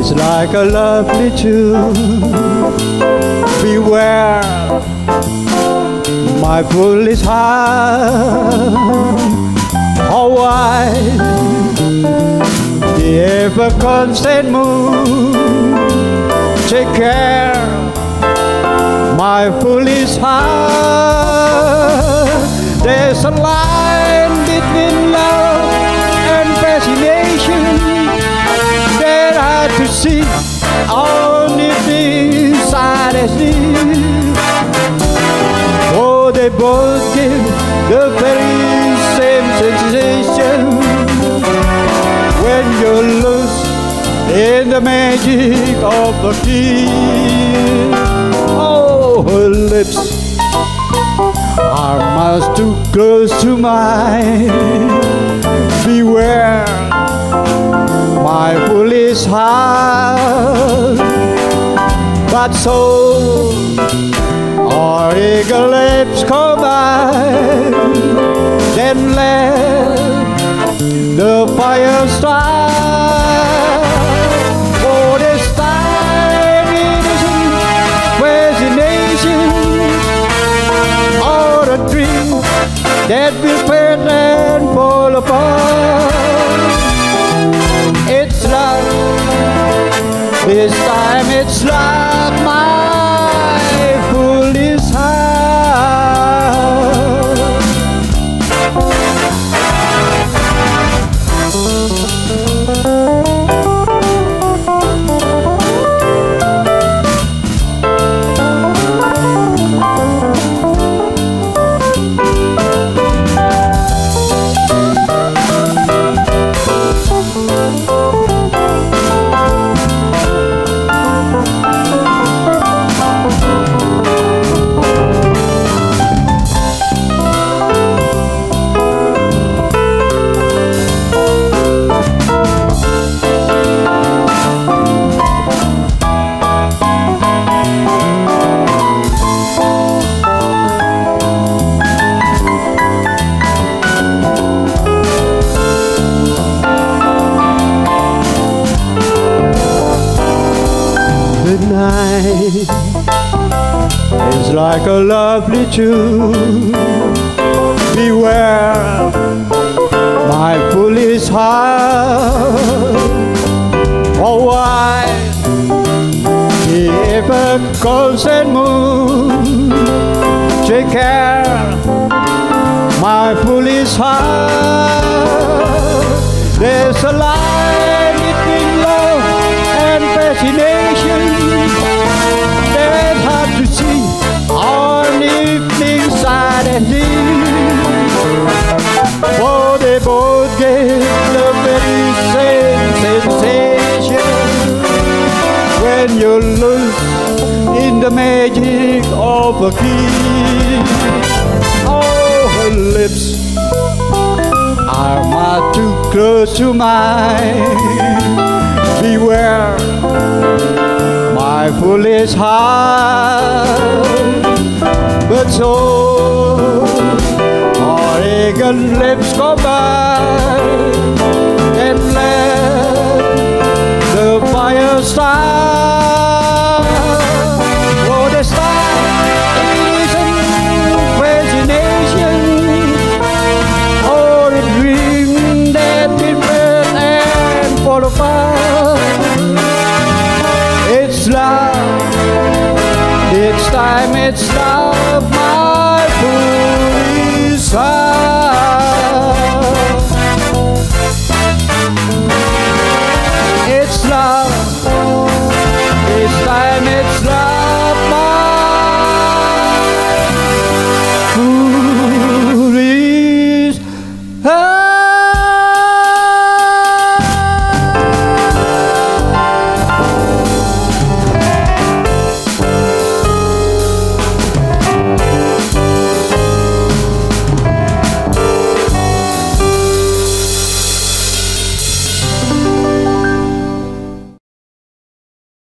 is like a lovely tune. Beware, my foolish heart. How wide the ever constant moon. Take care, my foolish heart. There's a line of the kiss. Oh, her lips are much too close to mine. Beware, my foolish heart. But so our eager lips combine, then let the fire start. That fade and fall apart. It's love, this time it's love, my is like a lovely tune. Beware, my foolish heart. Oh, why the ever constant moon? Take care, my foolish heart. There's a line between love and fascination same sensation when you're lost in the magic of a kiss. Oh, her lips are much too close to mine. Beware, my foolish heart. But so eager lips go by está, what oh, a star is an imagination. Or a dream that is birth and fall apart. It's love, it's time, it's love, my fool. Is